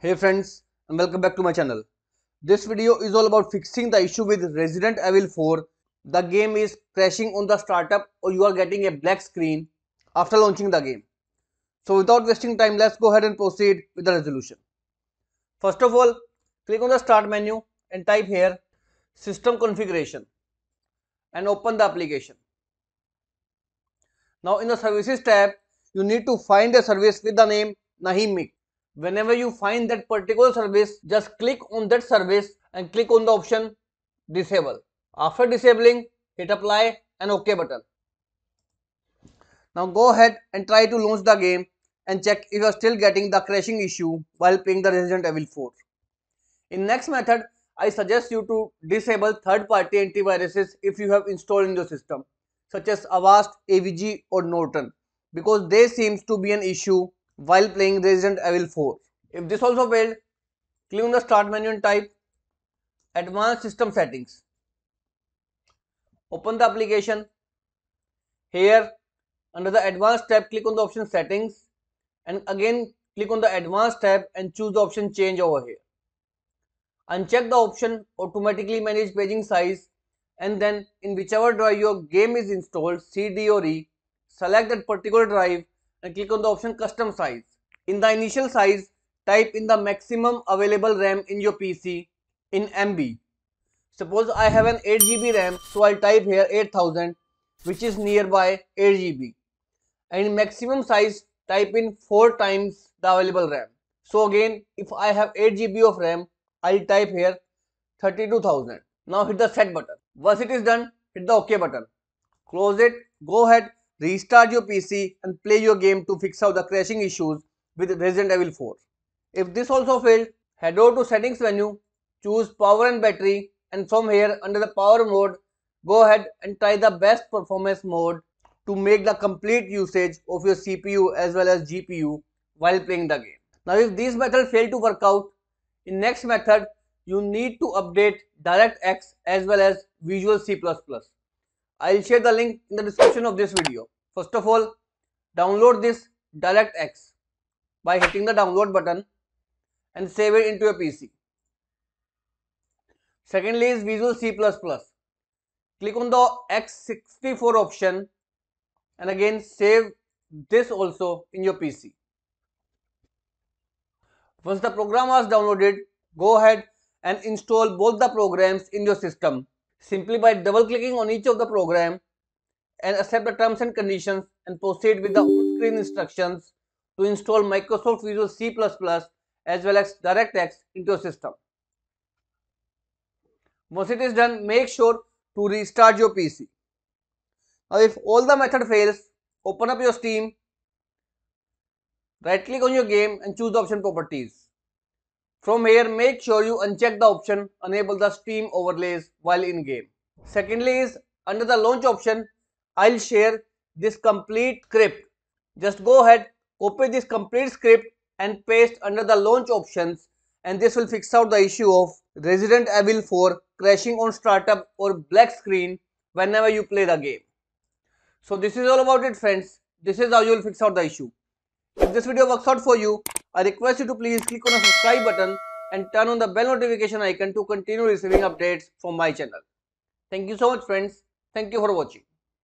Hey friends and welcome back to my channel. This video is all about fixing the issue with Resident Evil 4. The game is crashing on the startup or you are getting a black screen after launching the game. So without wasting time let's go ahead and proceed with the resolution. First of all click on the start menu and type here system configuration and open the application. Now in the services tab you need to find a service with the name Nahimic whenever you find that particular service just click on that service and click on the option disable. After disabling hit apply and ok button. Now go ahead and try to launch the game and check if you are still getting the crashing issue while playing the Resident Evil 4 in next method I suggest you to disable third-party antiviruses if you have installed in your system such as Avast, AVG or Norton because they seems to be an issue while playing Resident Evil 4. If this also failed, click on the start menu and type advanced system settings. Open the application. Here under the advanced tab click on the option settings and again click on the advanced tab and choose the option change over here. Uncheck the option automatically manage paging size and then in whichever drive your game is installed CD or E select that particular drive and click on the option custom size. In the initial size, type in the maximum available RAM in your PC in MB. Suppose I have an 8 GB RAM, so I'll type here 8000 which is nearby 8 GB. And in maximum size, type in 4 times the available RAM. So again, if I have 8 GB of RAM, I'll type here 32000. Now hit the set button. Once it is done, hit the OK button. Close it, go ahead restart your PC and play your game to fix out the crashing issues with Resident Evil 4. If this also failed, head over to settings menu, choose power and battery and from here under the power mode, go ahead and try the best performance mode to make the complete usage of your CPU as well as GPU while playing the game. Now if these methods fail to work out, in next method you need to update DirectX as well as Visual C++. I'll share the link in the description of this video. First of all, download this DirectX by hitting the download button and save it into your PC. Secondly is Visual C++. Click on the x64 option and again save this also in your PC. Once the program was downloaded, go ahead and install both the programs in your system simply by double clicking on each of the program and accept the terms and conditions and proceed with the on-screen instructions to install Microsoft Visual C++ as well as DirectX into your system. Once it is done, make sure to restart your PC. Now if all the method fails, open up your Steam, right click on your game and choose the option properties. From here, make sure you uncheck the option enable the Steam overlays while in game. Secondly is under the launch option, I'll share this complete script. Just go ahead, copy this complete script and paste under the launch options and this will fix out the issue of Resident Evil 4 crashing on startup or black screen whenever you play the game. So this is all about it friends. This is how you will fix out the issue. If this video works out for you, I request you to please click on the subscribe button and turn on the bell notification icon to continue receiving updates from my channel. Thank you so much friends. Thank you for watching.